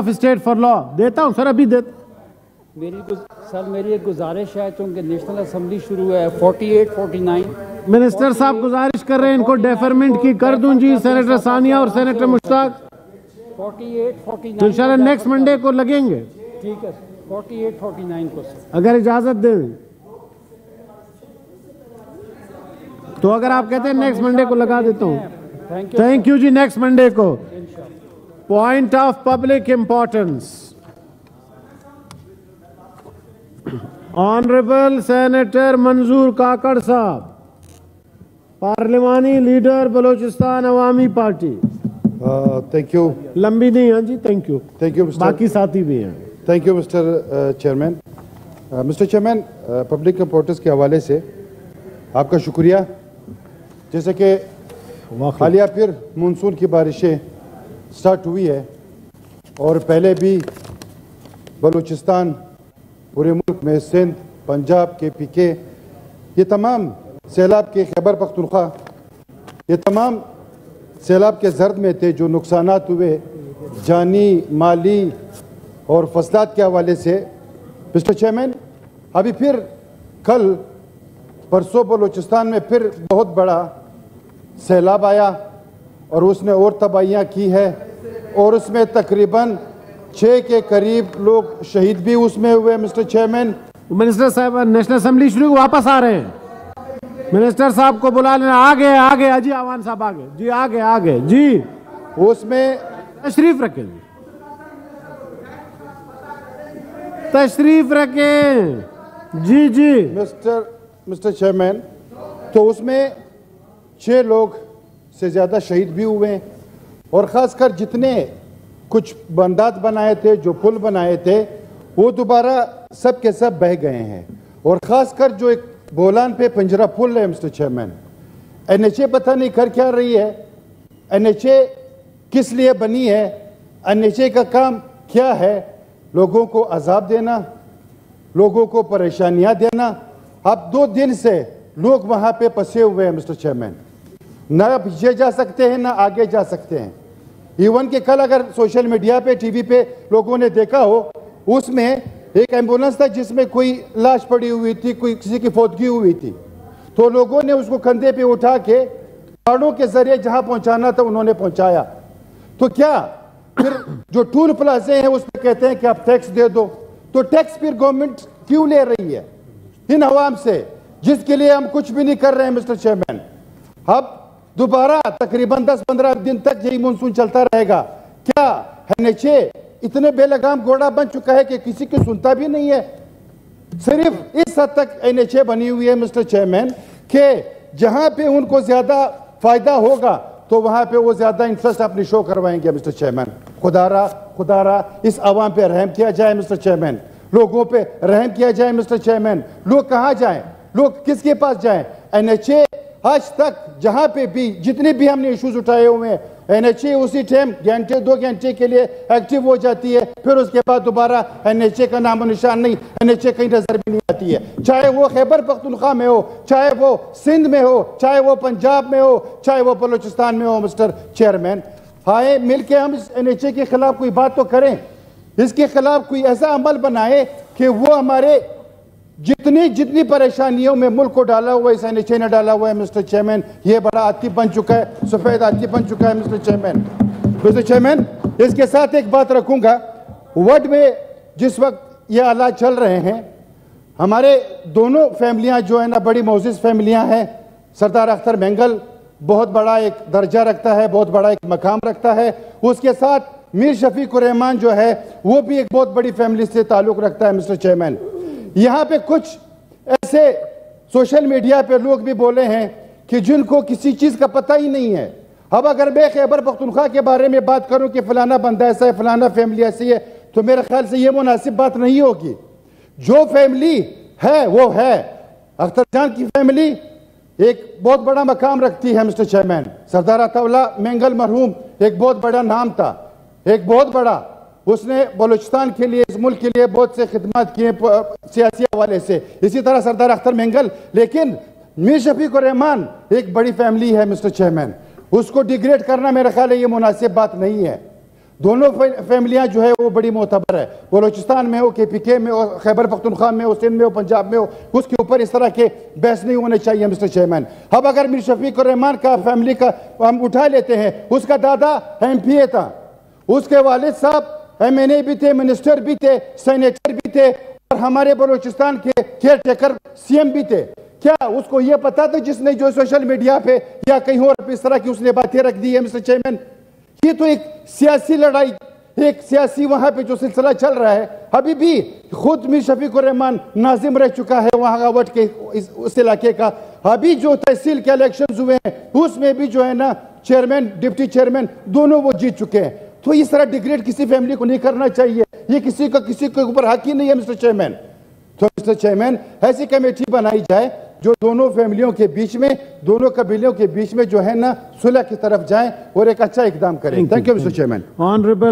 Of state for law देता हूँ sir अभी देता मेरी सर मेरी एक गुजारिश है चूँकि नेशनल असम्बली शुरू है 48 49 मिनिस्टर साहब गुजारिश कर रहे हैं इनको डेफरमेंट की कर दूँ जी सेनेटर सानिया और सेनेटर मुश्ताक 48 49 तो इंशाल्लाह नेक्स्ट मंडे को लगेंगे। ठीक है 48 49 को सर अगर इजाज़त दें तो अगर आप कहते हैं नेक्स्ट मंडे को लगा देता हूँ। थैंक यू जी नेक्स्ट मंडे को। Point of public importance honourable senator Manzoor Kakar साहब पार्लिमानी leader Balochistan Awami party thank you लंबी नहीं है जी thank you thank you mister बाकी साथी भी हैं। Thank you mister chairman mister chairman public importance के हवाले से आपका शुक्रिया। जैसे कि हालिया फिर मानसून की बारिशें स्टार्ट हुई है और पहले भी बलूचिस्तान पूरे मुल्क में सिंध, पंजाब के पी के ये तमाम सैलाब के खैबर पख्तूनख्वा, ये तमाम सैलाब के जर्द में थे जो नुकसान हुए, जानी, माली और फसलात के हवाले से। मिस्टर चेयरमैन, अभी फिर कल परसों बलूचिस्तान में फिर बहुत बड़ा सैलाब आया। और उसने और तबाहियाँ की है और उसमें तकरीबन छः के करीब लोग शहीद भी उसमें हुए मिस्टर चेयरमैन। मिनिस्टर साहब नेशनल असम्बली शुरू वापस आ रहे हैं। मिनिस्टर साहब को बुला लेना आगे आगे अजी आवान साहब आगे जी आगे आगे जी। उसमें तशरीफ़ रखें जी। तशरीफ़ रखें। जी जी। मिस्टर मिस्टर चेयरमैन तो उसमें छः लोग से ज़्यादा शहीद भी हुए हैं। और ख़ासकर जितने कुछ बंदात बनाए थे, जो पुल बनाए थे, वो दोबारा सब के सब बह गए हैं। और ख़ासकर जो एक बोलान पे पंजरा पुल है, मिस्टर चेयरमैन एन पता नहीं कर क्या रही है। एन किस लिए बनी है? एन का काम क्या है? लोगों को अजाब देना, लोगों को परेशानियाँ देना। अब दो दिन से लोग वहाँ पे फंसे हुए हैं, मिस्टर चेयरमैन। न पीछे जा सकते हैं, ना आगे जा सकते हैं। इवन के कल अगर सोशल मीडिया पे टीवी पे लोगों ने देखा हो, उसमें एक एंबुलेंस था जिसमें कोई लाश पड़ी हुई थी, कोई किसी की फौतगी हुई थी। तो लोगों ने उसको कंधे पे उठा के गाड़ों के ज़रिए जहाँ पहुंचाना था, उन्होंने पहुँचाया। तो क्या फिर जो टूल प्लाजे हैं, उस पर कहते हैं कि आप टैक्स दे दो। तो टैक्स फिर गवर्नमेंट क्यों ले रही है? इन अवाम से, जिसके लिए हम कुछ भी नहीं कर रहे हैं, मिस्टर चेयरमैन। अब दोबारा तकरीबन 10-15 दिन तक यही मानसून चलता रहेगा। क्या एनएचए इतने बेलगाम घोड़ा बन चुका है कि किसी की सुनता भी नहीं है? सिर्फ़ इस हद तक एनएचए बनी हुई है, मिस्टर चेयरमैन, कि जहाँ पे उनको ज़्यादा फ़ायदा होगा तो वहाँ पे वो ज़्यादा इंटरेस्ट अपनी शो करवाएँगे, मिस्टर चेयरमैन। खुदारा खुदारा, इस आवाम पे रहम किया जाए, मिस्टर चेयरमैन। लोगों पे रहम किया जाए, मिस्टर चेयरमैन। लोग कहाँ जाए? लोग किसके पास जाएँ? एनएचए आज तक जहाँ पे भी, जितने भी हमने इश्यूज़ उठाए हुए हैं एनएचए उसी टाइम घंटे, दो घंटे के लिए एक्टिव हो जाती है, फिर उसके बाद दोबारा एनएचए का नामो निशान नहीं एनएचए कहीं नज़र भी नहीं आती है। चाहे वो खैबर पख्तूनख्वा में हो, चाहे वो सिंध में हो, चाहे वो पंजाब में हो, चाहे वो बलोचिस्तान में हो, मिस्टर चेयरमैन आए मिलके हम इस एनएचए के खिलाफ कोई बात तो करें। इसके खिलाफ कोई ऐसा अमल बनाए कि वो हमारे जितनी जितनी परेशानियों में मुल्क को डाला हुआ है, इस एनएचए ने डाला हुआ है, मिस्टर चेयरमैन, ये बड़ा आती बन चुका है, सफ़ेद आती बन चुका है, मिस्टर चेयरमैन। मिस्टर चेयरमैन, इसके साथ एक बात रखूँगा वर्ड में जिस वक्त ये हालात चल रहे हैं, हमारे दोनों फैमिलियाँ जो है ना, बड़ी मोजिज फैमिलियाँ हैं, सरदार अख्तर मेंगल बहुत बड़ा एक दर्जा रखता है, बहुत बड़ा एक मकाम रखता है, उसके साथ मीर शफीक रहमान जो है, वो भी एक बहुत बड़ी फैमिली से ताल्लुक रखता है, मिस्टर चेयरमैन। यहाँ पे कुछ ऐसे सोशल मीडिया पे लोग भी बोले हैं कि जिनको किसी चीज़ का पता ही नहीं है। अब अगर मैं खैबर पख्तूनख्वा के बारे में बात करूँ कि फलाना बंदा ऐसा है, फलाना फैमिली ऐसी है तो मेरे ख्याल से ये मुनासिब बात नहीं होगी। जो फैमिली है, वो है। अख्तर जान की फैमिली एक बहुत बड़ा मकाम रखती है, मिस्टर चेयरमैन। सरदार अतौला मेंगल मरहूम एक बहुत बड़ा नाम था, एक बहुत बड़ा उसने बलूचिस्तान के लिए, इस मुल्क के लिए बहुत से खिदमत किए सियासी हवाले से। इसी तरह सरदार अख्तर मेंगल। लेकिन मीर शफीक रहमान एक बड़ी फैमिली है, मिस्टर चेयरमैन। उसको डिग्रेड करना मेरा ख्याल है, ये मुनासिब बात नहीं है। दोनों फैमिलियाँ जो है, वो बड़ी मोतबर है। बलोचिस्तान में हो के पी के में हो, खैबर पख्तूनख्वा में हो, सिंध में हो, पंजाब में हो, उसके ऊपर इस तरह के बहस नहीं होने चाहिए, मिस्टर चेयरमैन। अब अगर मीर शफीक रहमान का फैमिली का हम उठा लेते हैं, उसका दादा एम पी ए था। उसके वालिद साहब एम एन ए भी थे मिनिस्टर भी थे सेनेटर भी थे और हमारे बलोचिस्तान के केयर टेकर सीएम भी थे। क्या उसको ये पता था जिसने जो सोशल मीडिया पे या कहीं और इस तरह की उसने बातें रख दी है मिस्टर चेयरमैन ये तो एक सियासी लड़ाई एक सियासी वहाँ पे जो सिलसिला चल रहा है। अभी भी खुद मीर शफीक रहमान नाजिम रह चुका है वहाँ अवट के इस, उस इलाके का। अभी जो तहसील के इलेक्शन हुए हैं उसमें भी जो है ना चेयरमैन डिप्टी चेयरमैन दोनों वो जीत चुके हैं। तो इस तरह डिग्रेड किसी फैमिली को नहीं करना चाहिए। ये किसी का किसी के ऊपर हक ही नहीं है मिस्टर चेयरमैन। तो मिस्टर चेयरमैन ऐसी कमेटी बनाई जाए जो दोनों फैमिलियों के बीच में दोनों कबीलों के बीच में जो है ना सुलह की तरफ़ जाए और एक अच्छा इकदाम करें। Thank you mister chairman Honorable